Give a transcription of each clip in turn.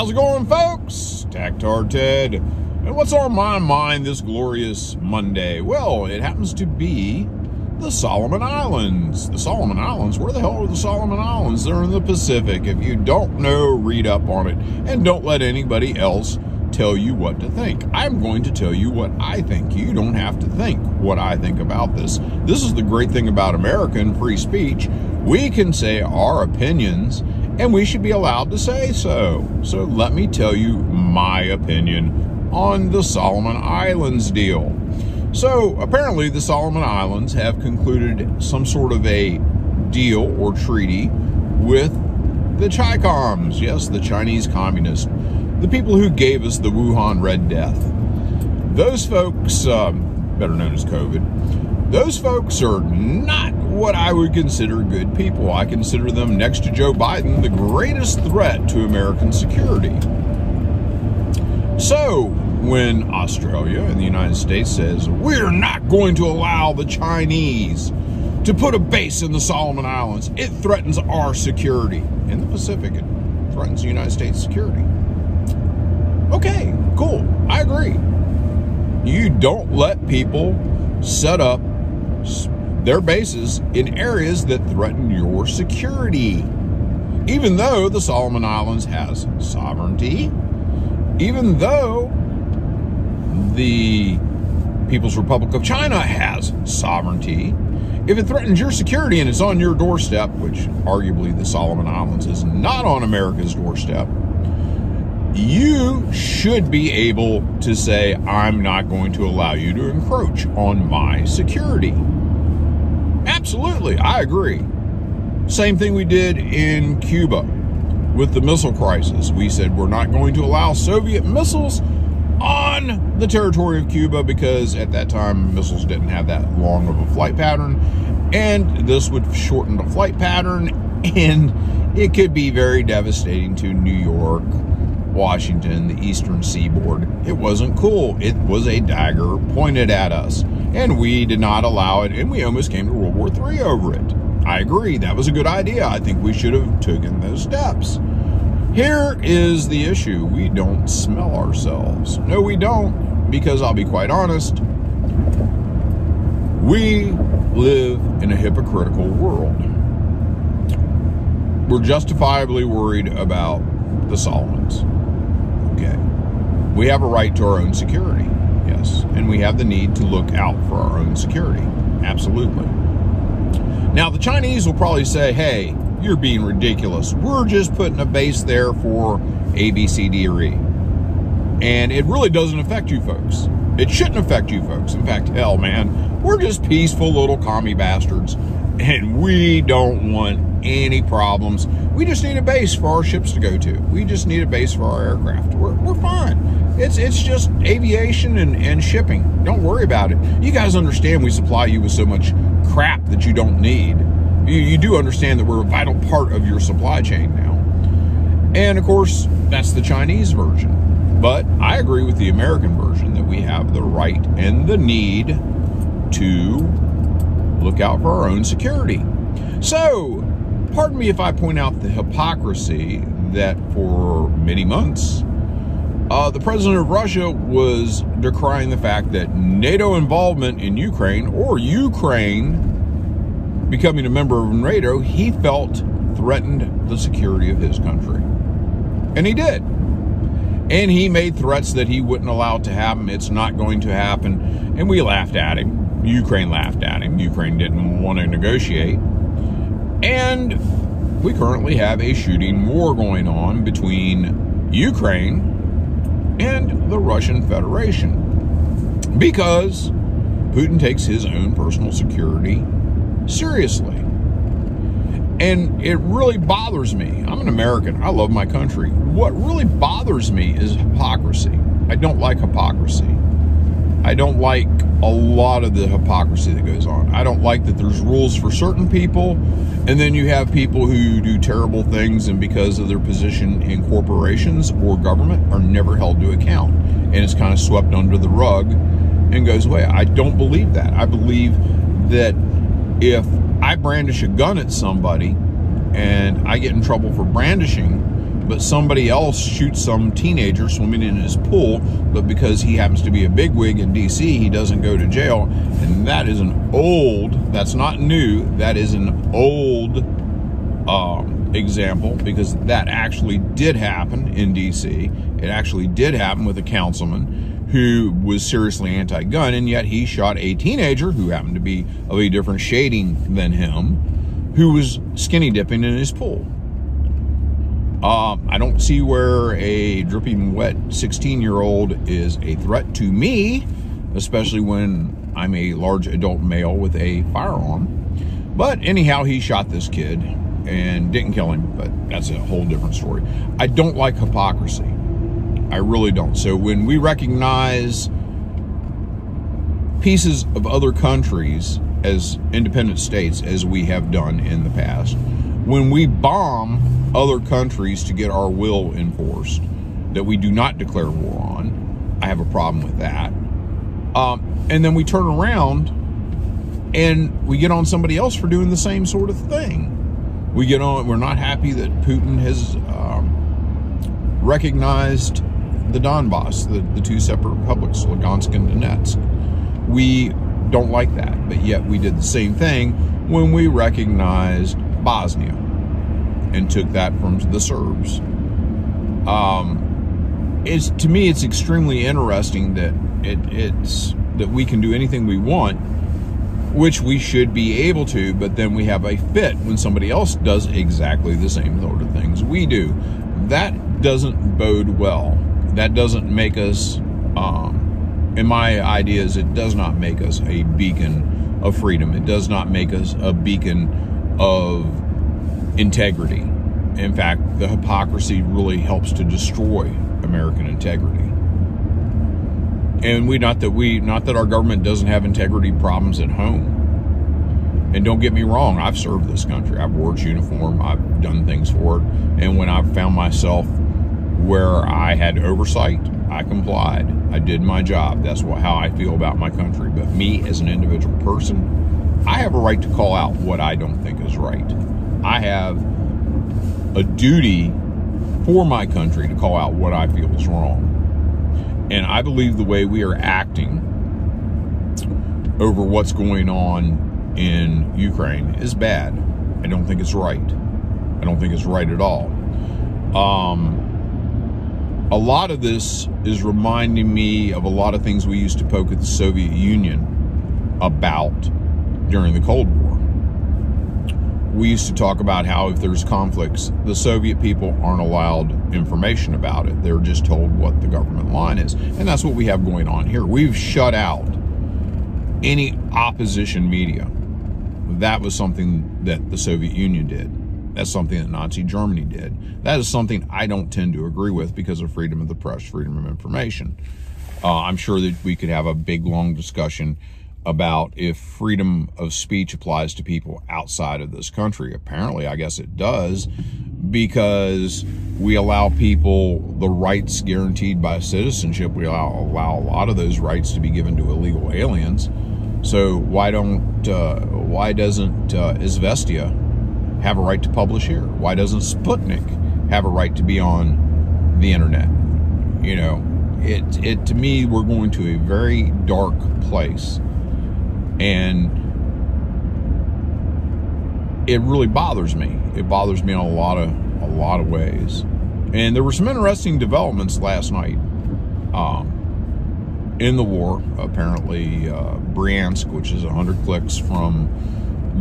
How's it going, folks? Tactard Ted. And what's on my mind this glorious Monday? Well, it happens to be the Solomon Islands. The Solomon Islands? Where the hell are the Solomon Islands? They're in the Pacific. If you don't know, read up on it. And don't let anybody else tell you what to think. I'm going to tell you what I think. You don't have to think what I think about this. This is the great thing about American free speech. We can say our opinions and we should be allowed to say so. So let me tell you my opinion on the Solomon Islands deal. So apparently the Solomon Islands have concluded some sort of a deal or treaty with the Chicoms, yes, the Chinese communists, the people who gave us the Wuhan Red Death. Those folks, um, better known as COVID, those folks are not what I would consider good people. I consider them, next to Joe Biden, the greatest threat to American security. So, when Australia and the United States says, we're not going to allow the Chinese to put a base in the Solomon Islands, it threatens our security. In the Pacific, it threatens the United States' security. Okay, cool. I agree. You don't let people set up their bases in areas that threaten your security. Even though the Solomon Islands has sovereignty, even though the People's Republic of China has sovereignty, if it threatens your security and it's on your doorstep, which arguably the Solomon Islands is not on America's doorstep, you should be able to say, I'm not going to allow you to encroach on my security. Absolutely, I agree. Same thing we did in Cuba with the missile crisis. We said we're not going to allow Soviet missiles on the territory of Cuba because at that time missiles didn't have that long of a flight pattern and this would shorten the flight pattern and it could be very devastating to New York, Washington, the eastern seaboard. It wasn't cool. It was a dagger pointed at us and we did not allow it, and we almost came to World War III over it. I agree, that was a good idea. I think we should have taken those steps. Here is the issue we don't smell ourselves. No, we don't, because I'll be quite honest, we live in a hypocritical world. We're justifiably worried about the Solomons. Okay. We have a right to our own security. Yes. And we have the need to look out for our own security. Absolutely. Now, the Chinese will probably say, hey, you're being ridiculous. We're just putting a base there for A, B, C, D, or E. And it really doesn't affect you folks. It shouldn't affect you folks. In fact, hell, man, we're just peaceful little commie bastards. And we don't want any problems. We just need a base for our ships to go to. We just need a base for our aircraft. We're, we're fine. It's it's just aviation and, and shipping. Don't worry about it. You guys understand we supply you with so much crap that you don't need. You, you do understand that we're a vital part of your supply chain now. And of course, that's the Chinese version. But I agree with the American version that we have the right and the need to look out for our own security. So, pardon me if I point out the hypocrisy that for many months uh, the president of Russia was decrying the fact that NATO involvement in Ukraine or Ukraine becoming a member of NATO, he felt threatened the security of his country. And he did. And he made threats that he wouldn't allow it to happen. It's not going to happen. And we laughed at him. Ukraine laughed at him. Ukraine didn't want to negotiate. And we currently have a shooting war going on between Ukraine and the Russian Federation because Putin takes his own personal security seriously. And it really bothers me. I'm an American. I love my country. What really bothers me is hypocrisy. I don't like hypocrisy. I don't like a lot of the hypocrisy that goes on. I don't like that there's rules for certain people, and then you have people who do terrible things and because of their position in corporations or government are never held to account. And it's kind of swept under the rug and goes away. I don't believe that. I believe that if I brandish a gun at somebody and I get in trouble for brandishing, but somebody else shoots some teenager swimming in his pool, but because he happens to be a bigwig in DC, he doesn't go to jail. And that is an old, that's not new, that is an old um, example because that actually did happen in DC. It actually did happen with a councilman who was seriously anti gun, and yet he shot a teenager who happened to be of a different shading than him, who was skinny dipping in his pool. Um, I don't see where a dripping wet 16 year old is a threat to me, especially when I'm a large adult male with a firearm. But anyhow, he shot this kid and didn't kill him, but that's a whole different story. I don't like hypocrisy. I really don't. So when we recognize pieces of other countries as independent states, as we have done in the past, when we bomb other countries to get our will enforced that we do not declare war on, I have a problem with that. Um, and then we turn around and we get on somebody else for doing the same sort of thing. We get on, we're not happy that Putin has um, recognized the Donbass, the, the two separate republics, Lugansk and Donetsk. We don't like that, but yet we did the same thing when we recognized Bosnia and took that from the Serbs. Um, it's to me, it's extremely interesting that it, it's that we can do anything we want, which we should be able to, but then we have a fit when somebody else does exactly the same sort of things we do. That doesn't bode well. That doesn't make us, um, in my ideas, it does not make us a beacon of freedom. It does not make us a beacon of integrity. In fact, the hypocrisy really helps to destroy American integrity. And we not that we not that our government doesn't have integrity problems at home. And don't get me wrong, I've served this country. I've wore its uniform. I've done things for it. And when I've found myself where I had oversight, I complied. I did my job. That's what, how I feel about my country. But me as an individual person, I have a right to call out what I don't think is right. I have a duty for my country to call out what I feel is wrong. And I believe the way we are acting over what's going on in Ukraine is bad. I don't think it's right. I don't think it's right at all. Um, a lot of this is reminding me of a lot of things we used to poke at the Soviet Union about during the Cold War we used to talk about how if there's conflicts, the Soviet people aren't allowed information about it. They're just told what the government line is. And that's what we have going on here. We've shut out any opposition media. That was something that the Soviet Union did. That's something that Nazi Germany did. That is something I don't tend to agree with because of freedom of the press, freedom of information. Uh, I'm sure that we could have a big, long discussion about if freedom of speech applies to people outside of this country. Apparently, I guess it does because we allow people the rights guaranteed by citizenship. We allow, allow a lot of those rights to be given to illegal aliens. So why don't uh, why doesn't uh, Izvestia have a right to publish here? Why doesn't Sputnik have a right to be on the internet? You know, it it to me we're going to a very dark place and it really bothers me. It bothers me in a lot of a lot of ways. And there were some interesting developments last night um, in the war. Apparently, uh, Bryansk, which is 100 clicks from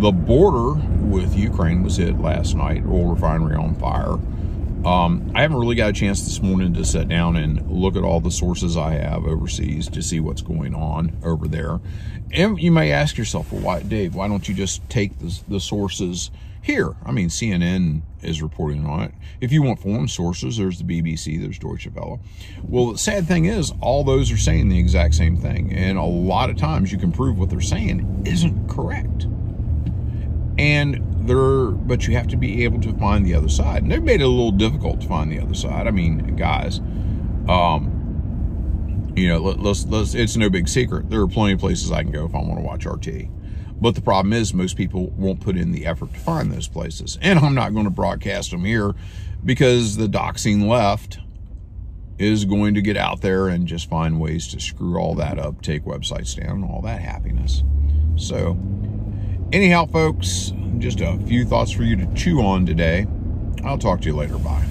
the border with Ukraine, was hit last night. Oil refinery on fire. Um, I haven't really got a chance this morning to sit down and look at all the sources I have overseas to see what's going on over there. And you may ask yourself, well, why, Dave, why don't you just take the, the sources here? I mean, CNN is reporting on it. If you want foreign sources, there's the BBC, there's Deutsche Welle. Well, the sad thing is, all those are saying the exact same thing. And a lot of times you can prove what they're saying isn't correct. And there, but you have to be able to find the other side. And they've made it a little difficult to find the other side. I mean, guys, um, you know, let, us let's, it's no big secret. There are plenty of places I can go if I want to watch RT. But the problem is, most people won't put in the effort to find those places. And I'm not going to broadcast them here because the doxing left is going to get out there and just find ways to screw all that up, take websites down, all that happiness. So, anyhow, folks, just a few thoughts for you to chew on today. I'll talk to you later. Bye.